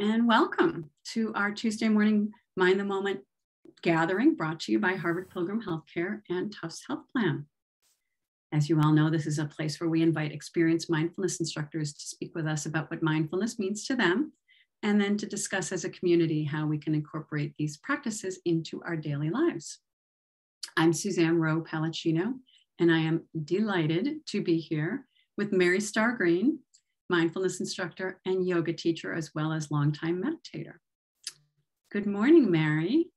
and welcome to our Tuesday morning Mind the Moment gathering brought to you by Harvard Pilgrim Healthcare and Tufts Health Plan. As you all know, this is a place where we invite experienced mindfulness instructors to speak with us about what mindfulness means to them, and then to discuss as a community how we can incorporate these practices into our daily lives. I'm Suzanne Rowe Palacino, and I am delighted to be here with Mary Starr Green, mindfulness instructor and yoga teacher, as well as longtime meditator. Good morning, Mary.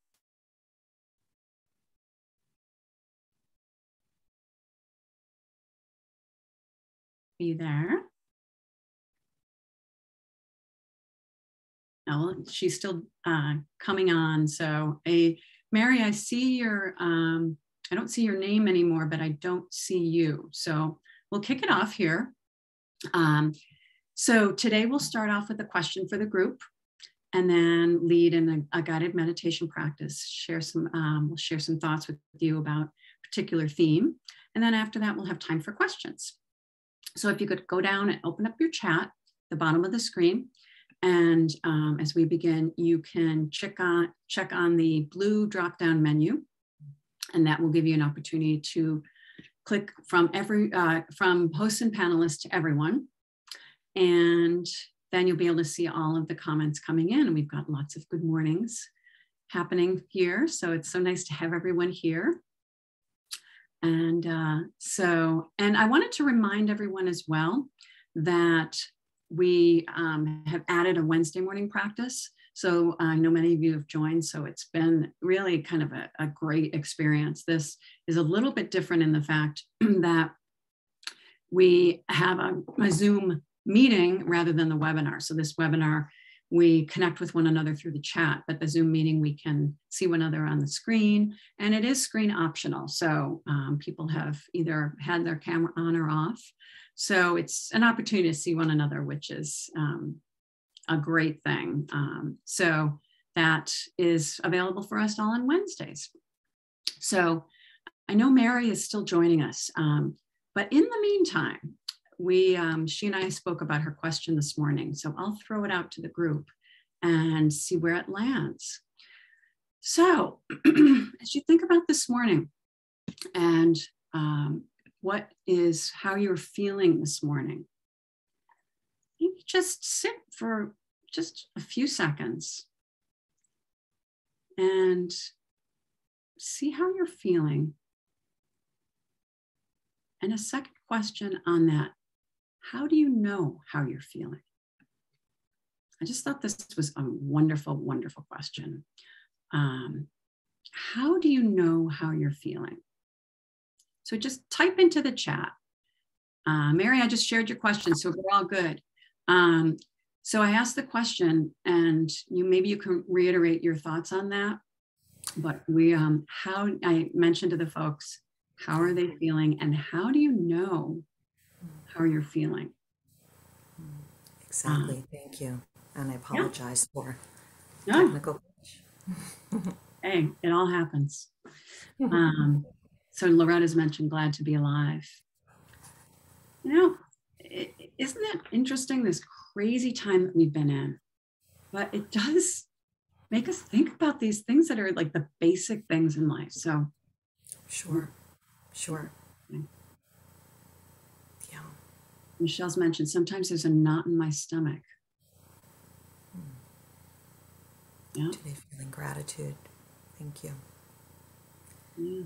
Are you there? Oh, she's still uh, coming on. So, a Mary, I see your, um, I don't see your name anymore, but I don't see you. So we'll kick it off here. Um, so today we'll start off with a question for the group and then lead in a, a guided meditation practice, share some, um, we'll share some thoughts with you about particular theme. And then after that, we'll have time for questions. So if you could go down and open up your chat, the bottom of the screen, and um, as we begin, you can check on, check on the blue drop-down menu, and that will give you an opportunity to click from every uh, from hosts and panelists to everyone. And then you'll be able to see all of the comments coming in. And we've got lots of good mornings happening here. So it's so nice to have everyone here. And uh, so, and I wanted to remind everyone as well that we um, have added a Wednesday morning practice. So I know many of you have joined, so it's been really kind of a, a great experience. This is a little bit different in the fact that we have a, a Zoom meeting rather than the webinar. So this webinar, we connect with one another through the chat, but the Zoom meeting, we can see one another on the screen and it is screen optional. So um, people have either had their camera on or off. So it's an opportunity to see one another, which is um, a great thing. Um, so that is available for us all on Wednesdays. So I know Mary is still joining us, um, but in the meantime, we um, she and I spoke about her question this morning, so I'll throw it out to the group and see where it lands. So, as you think about this morning and um, what is how you're feeling this morning, maybe just sit for just a few seconds and see how you're feeling. And a second question on that how do you know how you're feeling? I just thought this was a wonderful, wonderful question. Um, how do you know how you're feeling? So just type into the chat. Uh, Mary, I just shared your question, so we're all good. Um, so I asked the question, and you maybe you can reiterate your thoughts on that. But we, um, how I mentioned to the folks, how are they feeling, and how do you know how you're feeling. Exactly. Um, Thank you. And I apologize yeah. for no. technical. hey, it all happens. Um, so Loretta's mentioned glad to be alive. You know, is not it interesting this crazy time that we've been in? But it does make us think about these things that are like the basic things in life. So, sure, sure. Michelle's mentioned sometimes there's a knot in my stomach. Yeah. Feeling gratitude. Thank you. Yeah.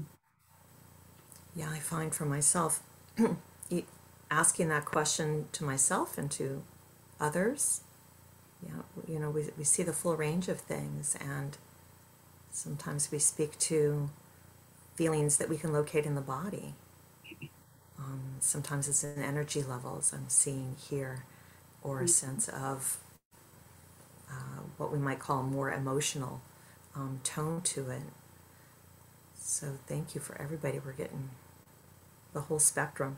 Yeah, I find for myself asking that question to myself and to others. Yeah, you know, we, we see the full range of things, and sometimes we speak to feelings that we can locate in the body. Um, sometimes it's in energy levels I'm seeing here, or a mm-hmm. sense of uh, what we might call more emotional um, tone to it. So thank you for everybody. We're getting the whole spectrum.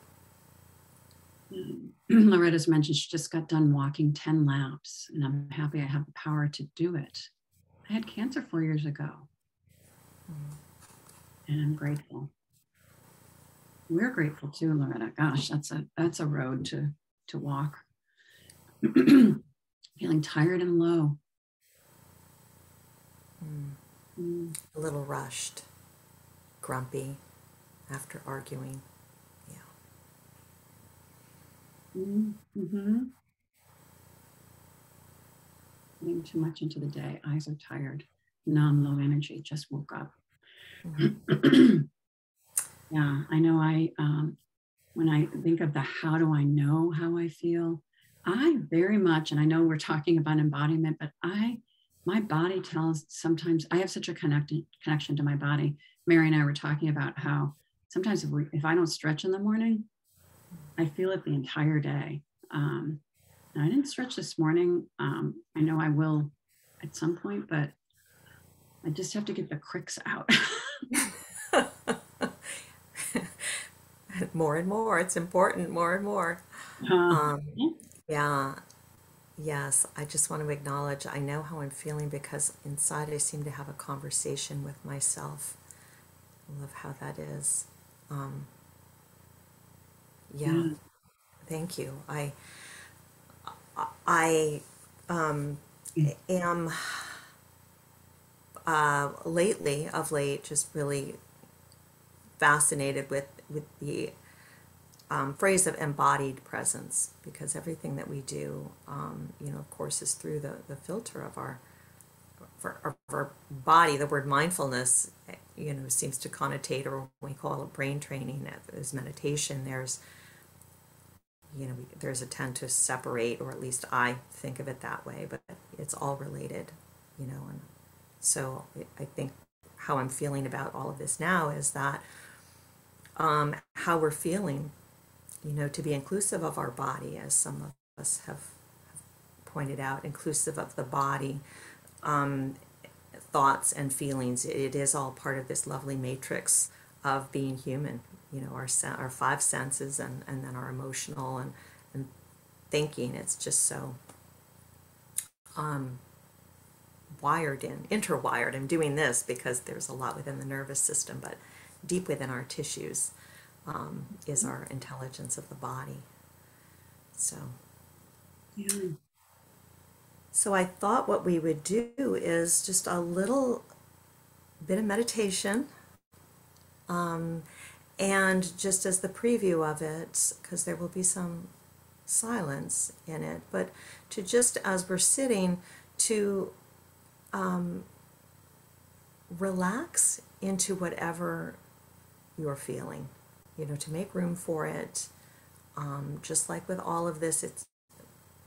Loretta's mentioned she just got done walking 10 laps, and I'm happy I have the power to do it. I had cancer four years ago, mm. and I'm grateful we're grateful too, Loretta. Gosh, that's a that's a road to to walk. Feeling tired and low. Mm. Mm. A little rushed, grumpy after arguing. Yeah. Mm-hmm. Getting too much into the day. Eyes are tired, numb, low energy. Just woke up. Mm-hmm. yeah, I know. I um, when I think of the how do I know how I feel, I very much, and I know we're talking about embodiment, but I, my body tells sometimes I have such a connected connection to my body. Mary and I were talking about how sometimes if, we, if I don't stretch in the morning, I feel it the entire day. Um, I didn't stretch this morning. Um, I know I will at some point, but I just have to get the cricks out. more and more. It's important more and more. Uh, um, yeah. Yes. I just want to acknowledge I know how I'm feeling because inside I seem to have a conversation with myself. I love how that is. Um, yeah. yeah. Thank you. I, I um, am uh, lately, of late, just really fascinated with with the um, phrase of embodied presence because everything that we do, um, you know, of course, is through the, the filter of our, for, our body. The word mindfulness, you know, seems to connotate, or we call it brain training as meditation. There's, you know, there's a tend to separate, or at least I think of it that way, but it's all related, you know, and so I think how I'm feeling about all of this now is that um, how we're feeling, you know, to be inclusive of our body, as some of us have, pointed out, inclusive of the body, um, thoughts and feelings. It is all part of this lovely matrix of being human. You know, our our five senses and, and then our emotional and, and thinking. It's just so um, wired in, interwired. I'm doing this because there's a lot within the nervous system, but deep within our tissues um, is our intelligence of the body. So, yeah. So I thought what we would do is just a little bit of meditation. Um, and just as the preview of it, because there will be some silence in it, but to just as we're sitting, to um, relax into whatever you're feeling, you know, to make room for it. Um, just like with all of this, it's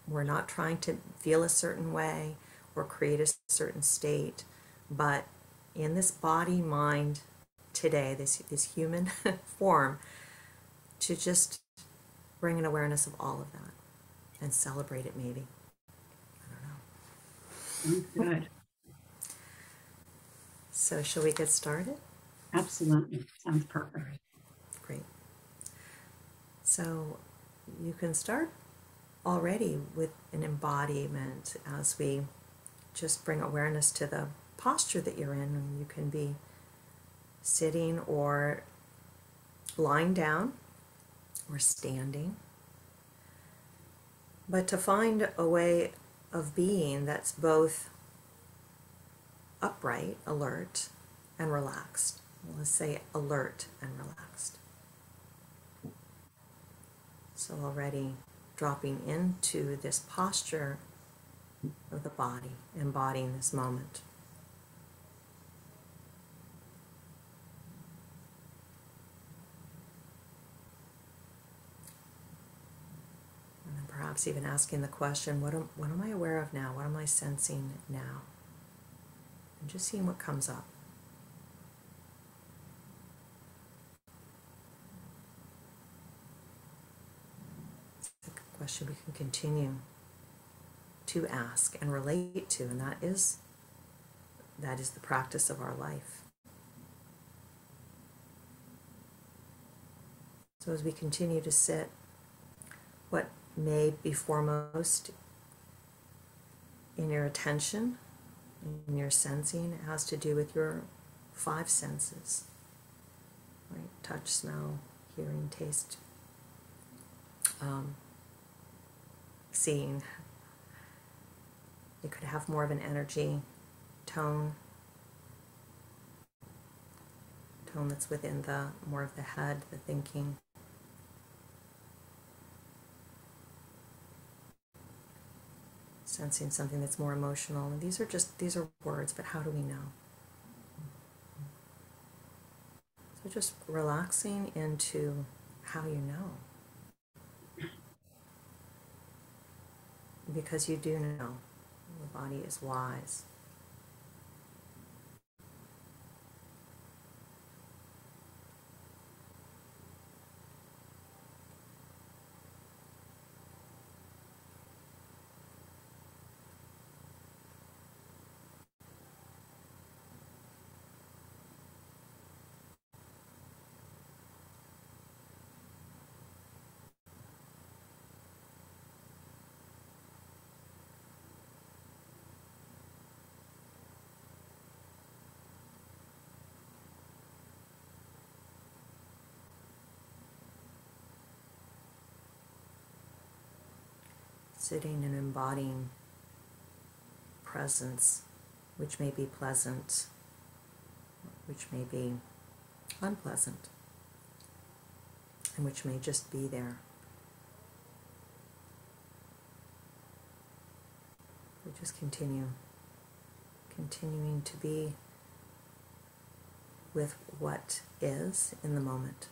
we're not trying to feel a certain way or create a certain state, but in this body mind today, this this human form, to just bring an awareness of all of that and celebrate it maybe. I don't know. Good. So shall we get started? Absolutely. Sounds perfect. So you can start already with an embodiment as we just bring awareness to the posture that you're in. You can be sitting or lying down or standing. But to find a way of being that's both upright, alert, and relaxed let's say alert and relaxed. So already dropping into this posture of the body, embodying this moment. And then perhaps even asking the question, what am, what am I aware of now? What am I sensing now? And just seeing what comes up. Question we can continue to ask and relate to, and that is that is the practice of our life. So as we continue to sit, what may be foremost in your attention, in your sensing, has to do with your five senses, right? Touch, smell, hearing, taste, um, seeing. It could have more of an energy tone, tone that's within the more of the head, the thinking. Sensing something that's more emotional. And these are just, these are words, but how do we know? So just relaxing into how you know. Because you do know. The body is wise. Sitting and embodying presence, which may be pleasant, which may be unpleasant, and which may just be there. We just continue, continuing to be with what is in the moment.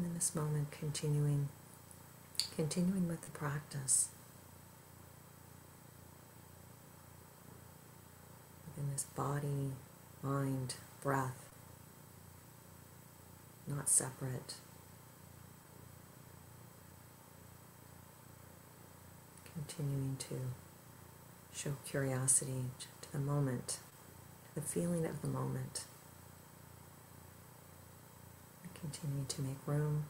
And in this moment, continuing, continuing with the practice. Within this body, mind, breath, not separate. Continuing to show curiosity to the moment, to the feeling of the moment. Continue to make room.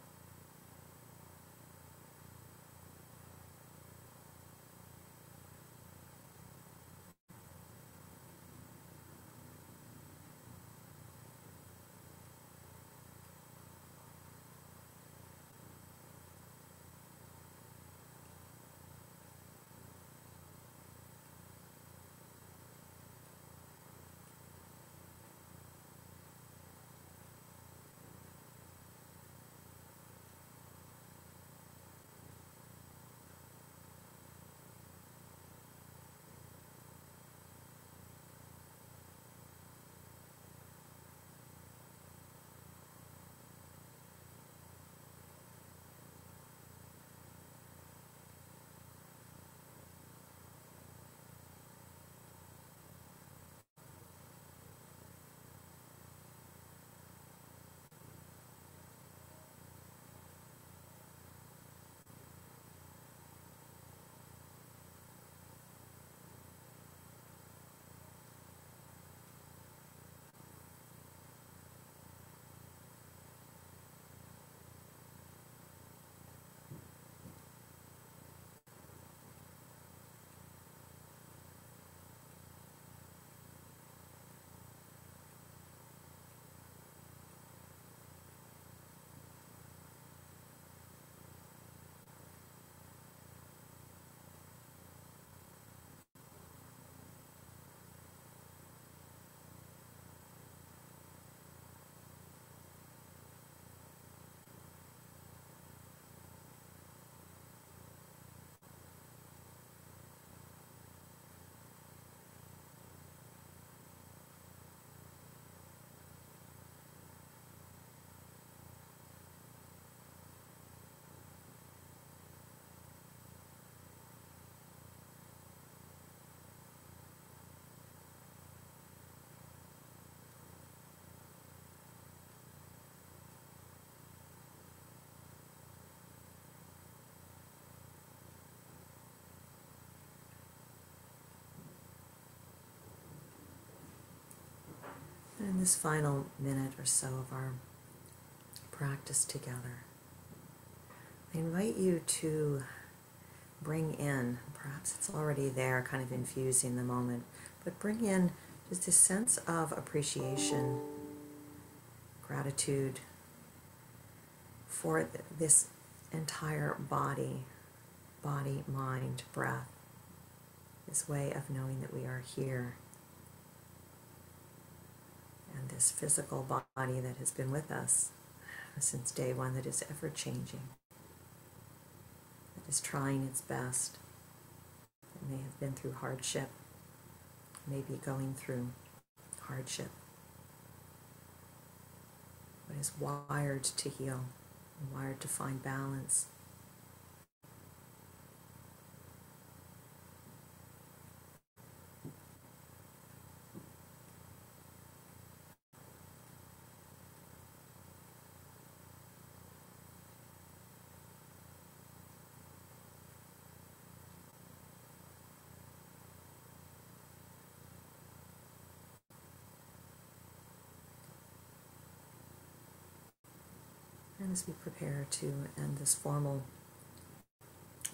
In this final minute or so of our practice together, I invite you to bring in, perhaps it's already there, kind of infusing the moment, but bring in just a sense of appreciation, gratitude for this entire body, body, mind, breath, this way of knowing that we are here and this physical body that has been with us since day one that is ever changing, that is trying its best, that may have been through hardship, may be going through hardship, but is wired to heal, wired to find balance. As we prepare to end this formal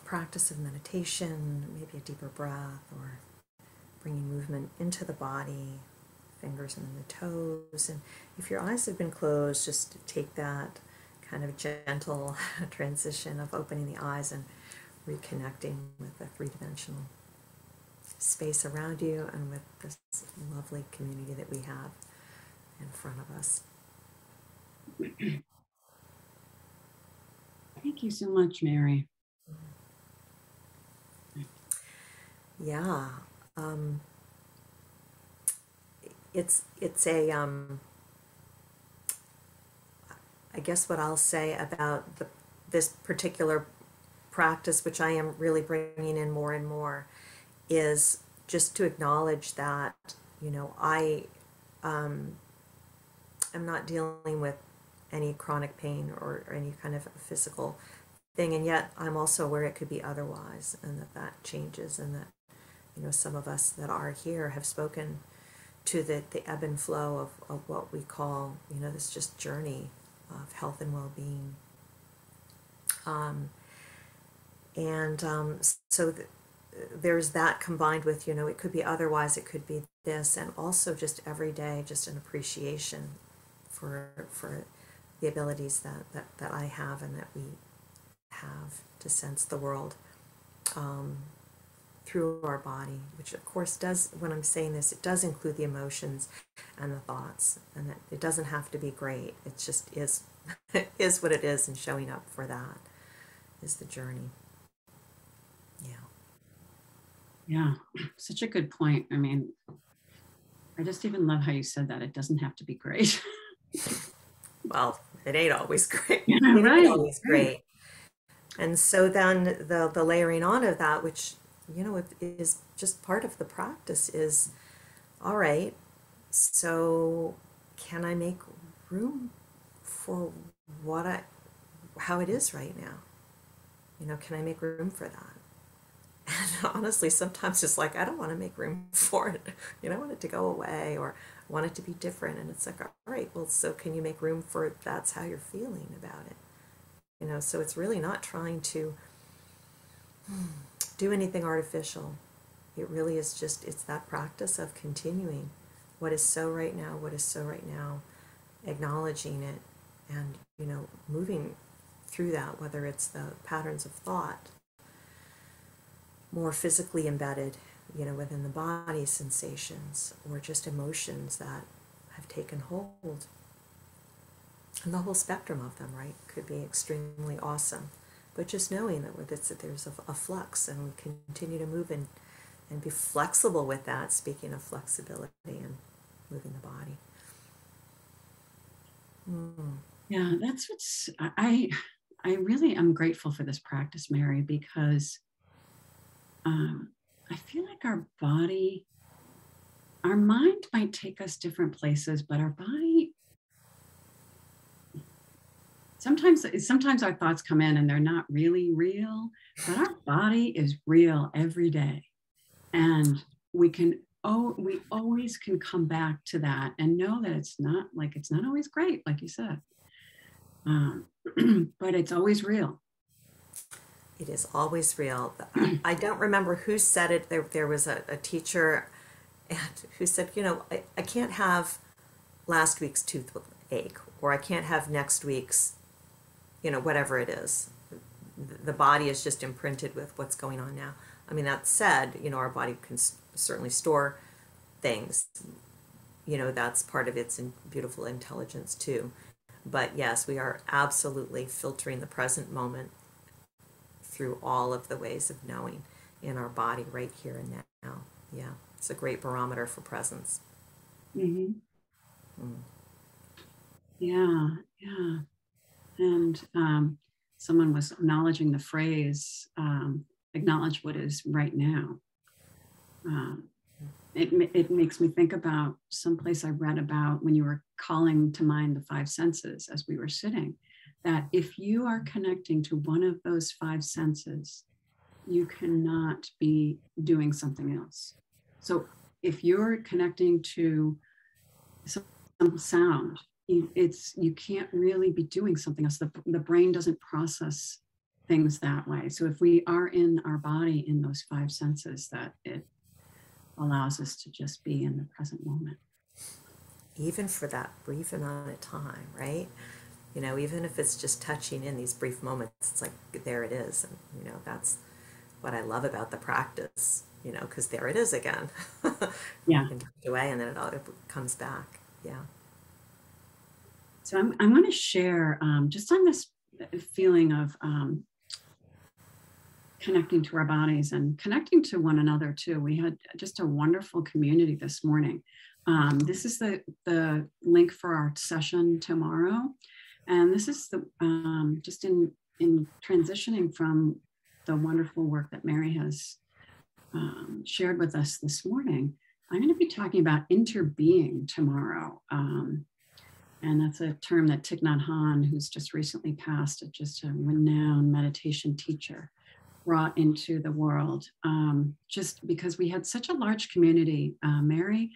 practice of meditation, maybe a deeper breath or bringing movement into the body, fingers and the toes. And if your eyes have been closed, just take that kind of gentle transition of opening the eyes and reconnecting with the three dimensional space around you and with this lovely community that we have in front of us. Thank you so much, Mary. Yeah. Um, it's it's a um, I guess what I'll say about the, this particular practice, which I am really bringing in more and more, is just to acknowledge that, you know, I um, am not dealing with any chronic pain or, or any kind of physical thing, and yet I'm also aware it could be otherwise, and that that changes, and that, you know, some of us that are here have spoken to the, the ebb and flow of, of what we call, you know, this just journey of health and well being. Um, and um, so th- there's that combined with, you know, it could be otherwise, it could be this, and also just every day, just an appreciation for, for the abilities that, that, that I have and that we have to sense the world. Um, through our body, which of course does, when I'm saying this, it does include the emotions and the thoughts, and that it doesn't have to be great. It just is, is what it is, and showing up for that is the journey. Yeah. Yeah, such a good point. I mean, I just even love how you said that. It doesn't have to be great. well, it ain't always great. Yeah, it right. Ain't always great. And so then the the layering on of that, which you know, is just part of the practice is all right, so can I make room for what I, how it is right now? You know, can I make room for that? And honestly, sometimes it's like, I don't want to make room for it. You know, I want it to go away or want it to be different. And it's like, all right, well, so can you make room for that's how you're feeling about it? You know, so it's really not trying to, hmm, do anything artificial. It really is just, it's that practice of continuing what is so right now, what is so right now, acknowledging it, and, you know, moving through that, whether it's the patterns of thought, more physically embedded, you know, within the body sensations, or just emotions that have taken hold. And the whole spectrum of them, right, could be extremely awesome but just knowing that it's, that there's a, a, flux and we continue to move and, and be flexible with that speaking of flexibility and moving the body mm. yeah that's what's i i really am grateful for this practice mary because um, i feel like our body our mind might take us different places but our body sometimes sometimes our thoughts come in and they're not really real but our body is real every day. And we can oh we always can come back to that and know that it's not like it's not always great like you said. Um, but it's always real it is always real i don't remember who said it there, there was a, a teacher who said you know I, I can't have last week's toothache or i can't have next week's you know, whatever it is. The body is just imprinted with what's going on now. I mean, that said, you know, our body can certainly store things. You know, that's part of its beautiful intelligence too. But yes, we are absolutely filtering the present moment through all of the ways of knowing in our body right here and now. Yeah, it's a great barometer for presence. Mm-hmm. Mm. Yeah, yeah and um, someone was acknowledging the phrase um, acknowledge what is right now um, it, it makes me think about someplace i read about when you were calling to mind the five senses as we were sitting that if you are connecting to one of those five senses you cannot be doing something else so if you're connecting to some sound you, it's you can't really be doing something else. The, the brain doesn't process things that way. So if we are in our body in those five senses, that it allows us to just be in the present moment. Even for that brief amount of time, right? You know, even if it's just touching in these brief moments, it's like there it is. And, you know, that's what I love about the practice, you know, because there it is again. yeah. you can touch away and then it all it comes back. Yeah. So I'm, I'm going to share um, just on this feeling of um, connecting to our bodies and connecting to one another too. We had just a wonderful community this morning. Um, this is the, the link for our session tomorrow. And this is the um, just in in transitioning from the wonderful work that Mary has um, shared with us this morning. I'm going to be talking about interbeing tomorrow. Um, and that's a term that Thich Nhat Hanh, who's just recently passed, just a renowned meditation teacher, brought into the world. Um, just because we had such a large community, uh, Mary,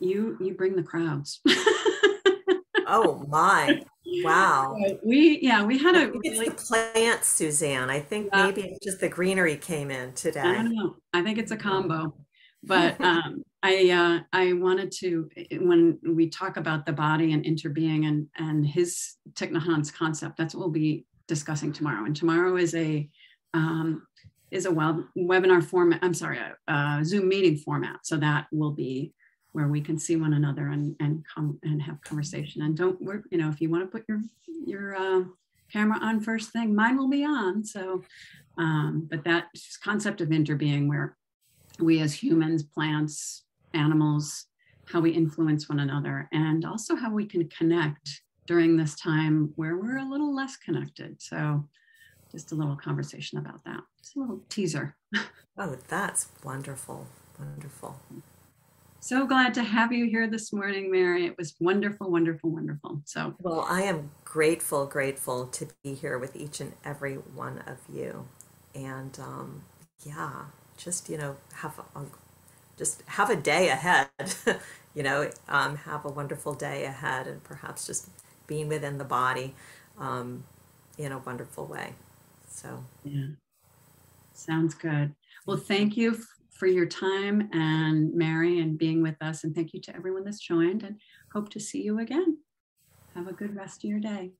you you bring the crowds. oh my! Wow. We yeah we had a really, it's the plants, Suzanne. I think yeah. maybe just the greenery came in today. I don't know. I think it's a combo, but um, I uh, I wanted to when we talk about the body and interbeing and and his Thich Nhat Hanh's concept. That's what we'll be discussing tomorrow. And tomorrow is a um, is a web, webinar format. I'm sorry, a, a Zoom meeting format. So that will be where we can see one another and and come and have conversation. And don't work, you know, if you want to put your your uh, camera on first thing, mine will be on. So, um, but that concept of interbeing, where we as humans, plants, animals, how we influence one another, and also how we can connect during this time where we're a little less connected. So, just a little conversation about that. Just a little teaser. oh, that's wonderful. Wonderful. So glad to have you here this morning, Mary. It was wonderful, wonderful, wonderful. So, well, I am grateful, grateful to be here with each and every one of you. And um, yeah, just, you know, have a, just have a day ahead, you know, um, have a wonderful day ahead and perhaps just being within the body um, in a wonderful way. So, yeah, sounds good. Well, thank you for your time and Mary and being with us. And thank you to everyone that's joined and hope to see you again. Have a good rest of your day.